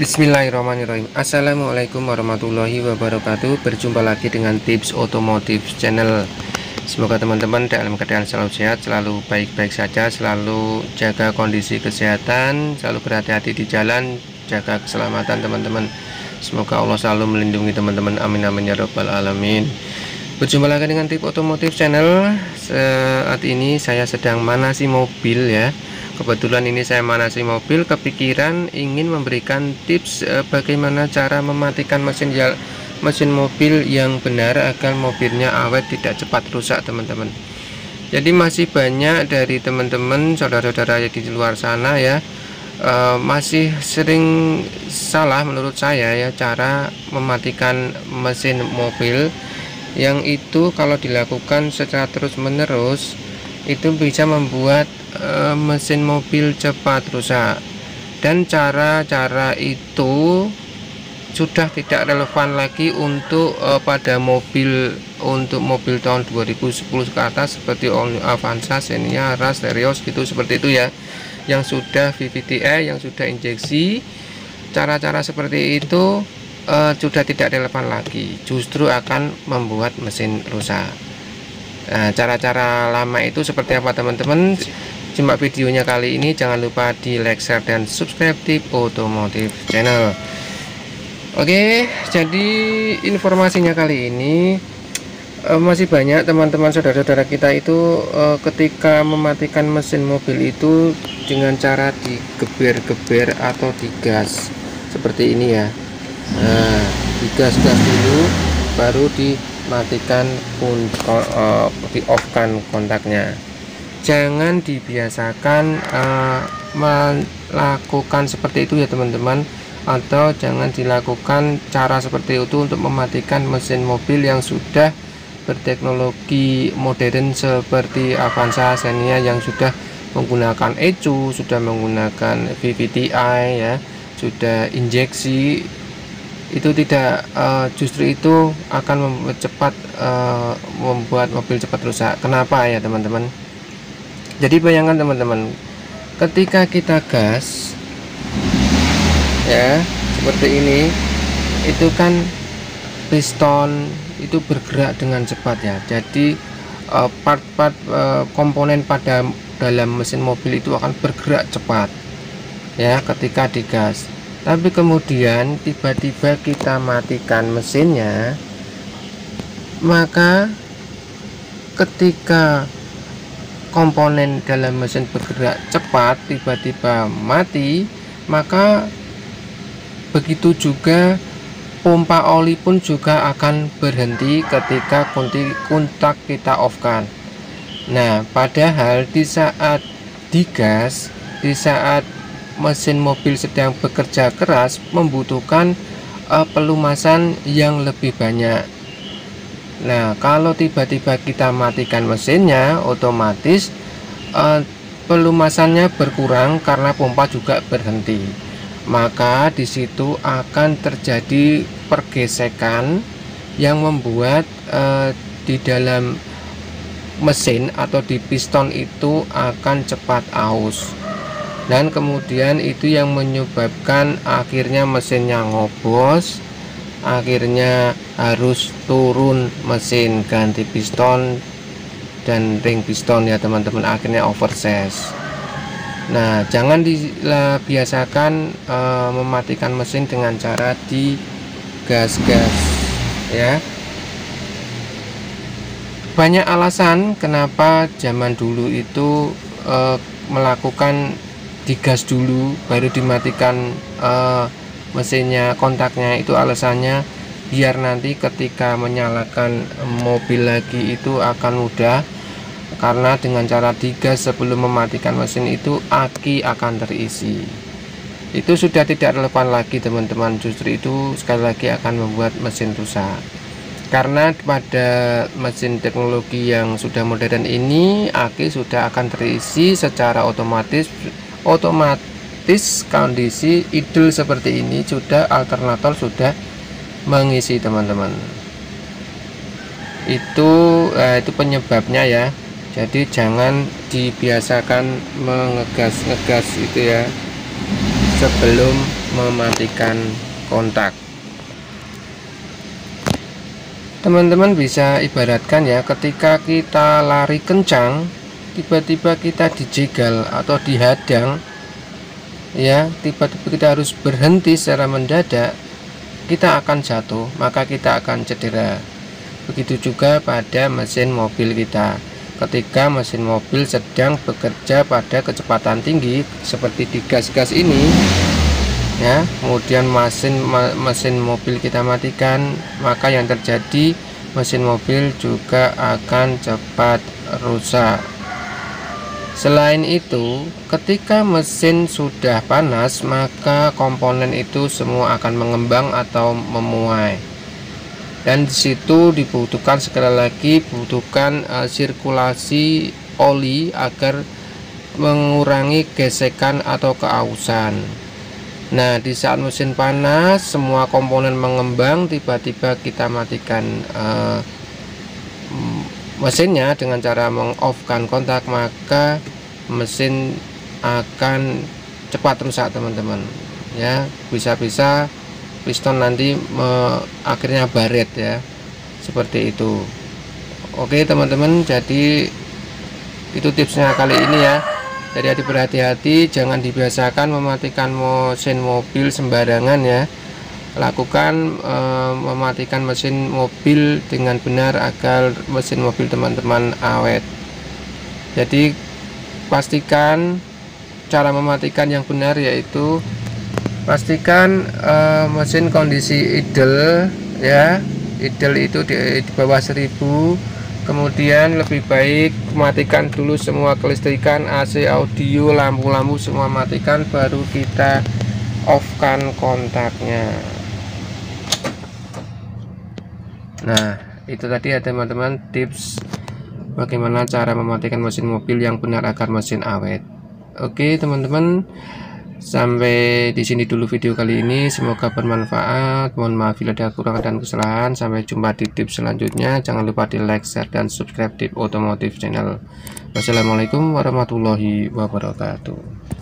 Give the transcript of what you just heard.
Bismillahirrahmanirrahim. Assalamualaikum warahmatullahi wabarakatuh. Berjumpa lagi dengan tips otomotif channel. Semoga teman-teman dalam keadaan selalu sehat Selalu baik-baik saja Selalu jaga kondisi kesehatan Selalu berhati-hati di jalan Jaga keselamatan teman-teman. Semoga Allah selalu melindungi teman-teman. Amin amin ya robbal alamin. Berjumpa lagi dengan tips otomotif channel. Saat ini saya sedang manasi mobil ya kebetulan ini saya manasi mobil kepikiran ingin memberikan tips eh, bagaimana cara mematikan mesin ya, mesin mobil yang benar agar mobilnya awet tidak cepat rusak teman-teman. Jadi masih banyak dari teman-teman saudara-saudara di luar sana ya eh, masih sering salah menurut saya ya cara mematikan mesin mobil. Yang itu kalau dilakukan secara terus menerus itu bisa membuat e, mesin mobil cepat rusak. Dan cara-cara itu sudah tidak relevan lagi untuk e, pada mobil untuk mobil tahun 2010 ke atas seperti Avanza, Xenia, Ras, Terios gitu seperti itu ya. Yang sudah VVTi yang sudah injeksi. Cara-cara seperti itu e, sudah tidak relevan lagi. Justru akan membuat mesin rusak Nah, cara-cara lama itu seperti apa teman-teman? simak videonya kali ini. Jangan lupa di like share dan subscribe tip otomotif channel. Oke jadi informasinya kali ini uh, masih banyak teman-teman saudara-saudara kita itu uh, ketika mematikan mesin mobil itu dengan cara digeber-geber atau digas. Seperti ini ya. Nah digas-gas dulu baru dimatikan pun uh, di off kan kontaknya. Jangan dibiasakan uh, melakukan seperti itu ya teman-teman. Atau jangan dilakukan cara seperti itu untuk mematikan mesin mobil yang sudah berteknologi modern seperti Avanza Xenia yang sudah menggunakan ECU, sudah menggunakan VVTi ya, sudah injeksi itu tidak uh, justru itu akan mempercepat uh, membuat mobil cepat rusak. Kenapa ya teman-teman? jadi bayangkan teman-teman ketika kita gas ya seperti ini itu kan piston itu bergerak dengan cepat ya jadi eh, part-part uh, uh, komponen pada dalam mesin mobil itu akan bergerak cepat ya ketika digas tapi kemudian tiba-tiba kita matikan mesinnya maka ketika komponen dalam mesin bergerak cepat tiba-tiba mati maka begitu juga pompa oli pun juga akan berhenti ketika kunci kontak kita off kan nah padahal di saat digas di saat mesin mobil sedang bekerja keras membutuhkan uh, pelumasan yang lebih banyak Nah, kalau tiba-tiba kita matikan mesinnya, otomatis eh, pelumasannya berkurang karena pompa juga berhenti. Maka di situ akan terjadi pergesekan yang membuat eh, di dalam mesin atau di piston itu akan cepat aus. Dan kemudian itu yang menyebabkan akhirnya mesinnya ngobos akhirnya harus turun mesin ganti piston dan ring piston ya teman-teman. Akhirnya oversize nah jangan dibiasakan e, mematikan mesin dengan cara di gas-gas ya. Banyak alasan kenapa zaman dulu itu e, melakukan digas dulu baru dimatikan e, mesinnya kontaknya itu alasannya. Biar nanti ketika menyalakan mobil lagi itu akan mudah karena dengan cara digas sebelum mematikan mesin itu aki akan terisi. Itu sudah tidak relevan lagi teman-teman. Justru itu sekali lagi akan membuat mesin rusak. Karena pada mesin teknologi yang sudah modern ini aki sudah akan terisi secara otomatis otomatis kondisi idul seperti ini sudah alternator sudah mengisi teman-teman. Itu eh, itu penyebabnya ya. Jadi jangan dibiasakan mengegas-ngegas itu ya sebelum mematikan kontak. Teman-teman bisa ibaratkan ya ketika kita lari kencang tiba-tiba kita dijegal atau dihadang ya tiba-tiba kita harus berhenti secara mendadak kita akan jatuh maka kita akan cedera. Begitu juga pada mesin mobil kita. Ketika mesin mobil sedang bekerja pada kecepatan tinggi seperti di gas-gas ini ya kemudian mesin mesin mobil kita matikan maka yang terjadi mesin mobil juga akan cepat rusak selain itu ketika mesin sudah panas maka komponen itu semua akan mengembang atau memuai. Dan di situ dibutuhkan sekali lagi butuhkan uh, sirkulasi oli agar mengurangi gesekan atau keausan. Nah di saat mesin panas semua komponen mengembang tiba-tiba kita matikan uh, mesinnya dengan cara mengoffkan kontak maka mesin akan cepat rusak teman-teman. Ya bisa-bisa piston nanti me, akhirnya baret ya. Seperti itu. Oke teman-teman jadi itu tipsnya kali ini ya. Jadi hati berhati-hati jangan dibiasakan mematikan mesin mobil sembarangan ya. Lakukan e, mematikan mesin mobil dengan benar agar mesin mobil teman-teman awet. Jadi pastikan cara mematikan yang benar yaitu pastikan uh, mesin kondisi idle ya. Idle itu di, di bawah 1000 kemudian lebih baik matikan dulu semua kelistrikan AC audio lampu-lampu semua matikan baru kita off kan kontaknya. Nah itu tadi ya teman-teman tips bagaimana cara mematikan mesin mobil yang benar agar mesin awet oke teman-teman Sampai di sini dulu video kali ini. Semoga bermanfaat. Mohon maaf bila ada kurang dan kesalahan. Sampai jumpa di tips selanjutnya. Jangan lupa di like, share, dan subscribe di otomotif channel. Wassalamualaikum warahmatullahi wabarakatuh.